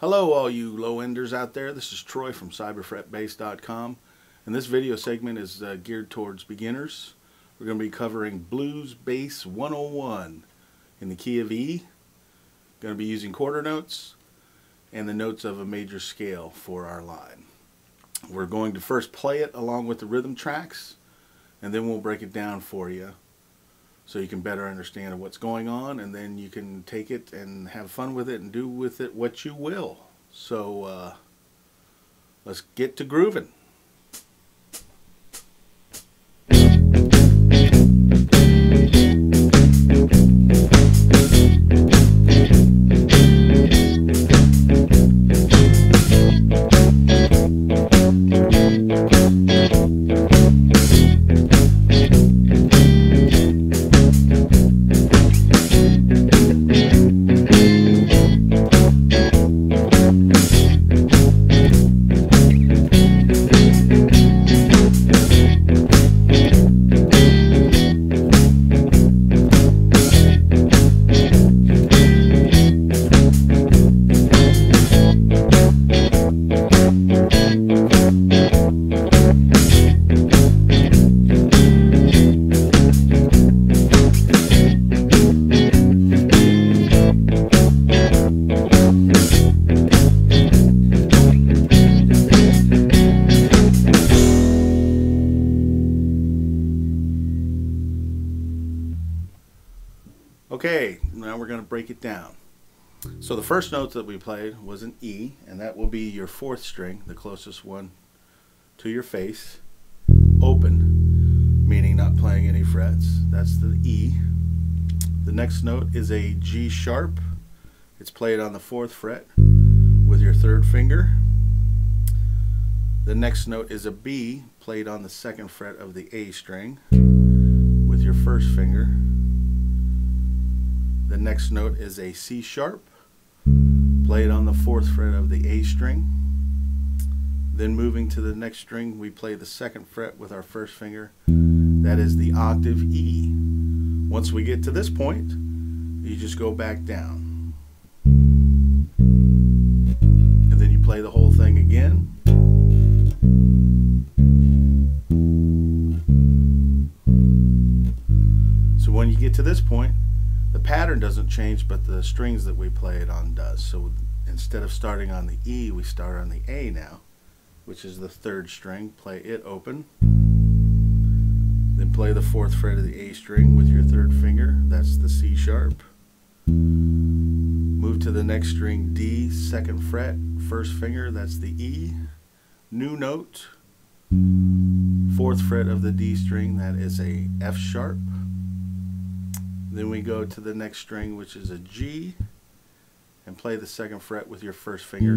Hello all you low enders out there. This is Troy from cyberfretbass.com and this video segment is uh, geared towards beginners. We're going to be covering Blues Bass 101 in the key of E. Going to be using quarter notes and the notes of a major scale for our line. We're going to first play it along with the rhythm tracks and then we'll break it down for you so you can better understand what's going on and then you can take it and have fun with it and do with it what you will. So uh, let's get to grooving. Okay, now we're going to break it down. So the first note that we played was an E, and that will be your fourth string, the closest one to your face. Open, meaning not playing any frets. That's the E. The next note is a G sharp. It's played on the fourth fret with your third finger. The next note is a B, played on the second fret of the A string with your first finger. The next note is a C sharp, played on the fourth fret of the A string. Then moving to the next string, we play the second fret with our first finger. That is the octave E. Once we get to this point, you just go back down. And then you play the whole thing again. So when you get to this point, the pattern doesn't change, but the strings that we play it on does. So instead of starting on the E, we start on the A now, which is the third string. Play it open. Then play the fourth fret of the A string with your third finger. That's the C sharp. Move to the next string D, second fret, first finger. That's the E. New note. Fourth fret of the D string. That is a F sharp. Then we go to the next string, which is a G, and play the second fret with your first finger.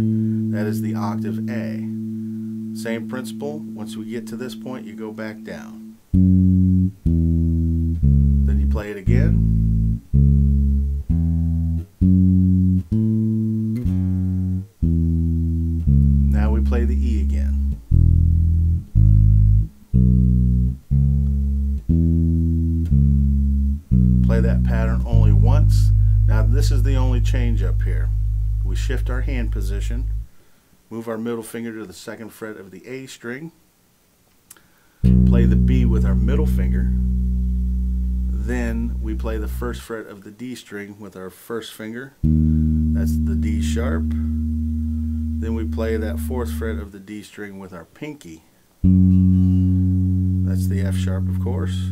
That is the octave A. Same principle. Once we get to this point, you go back down. Play that pattern only once. Now this is the only change up here. We shift our hand position, move our middle finger to the second fret of the A string, play the B with our middle finger, then we play the first fret of the D string with our first finger, that's the D sharp, then we play that fourth fret of the D string with our pinky, that's the F sharp of course,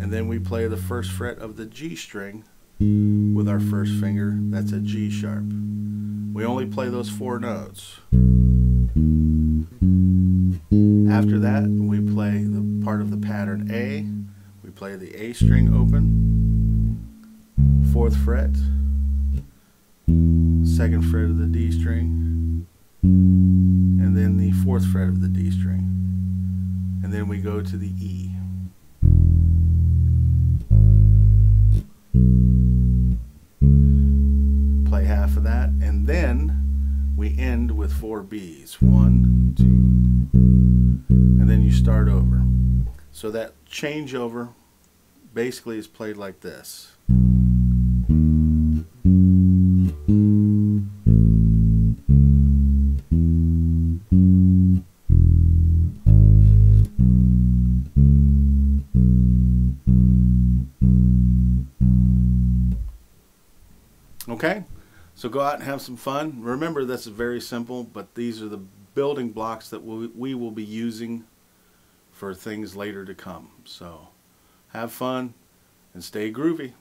and then we play the first fret of the G string with our first finger. That's a G sharp. We only play those four notes. After that, we play the part of the pattern A. We play the A string open, fourth fret, second fret of the D string, and then the fourth fret of the D string. And then we go to the E. four Bs. One, two, and then you start over. So that changeover basically is played like this. Okay. So go out and have some fun. Remember, that's very simple, but these are the building blocks that we, we will be using for things later to come. So have fun and stay groovy.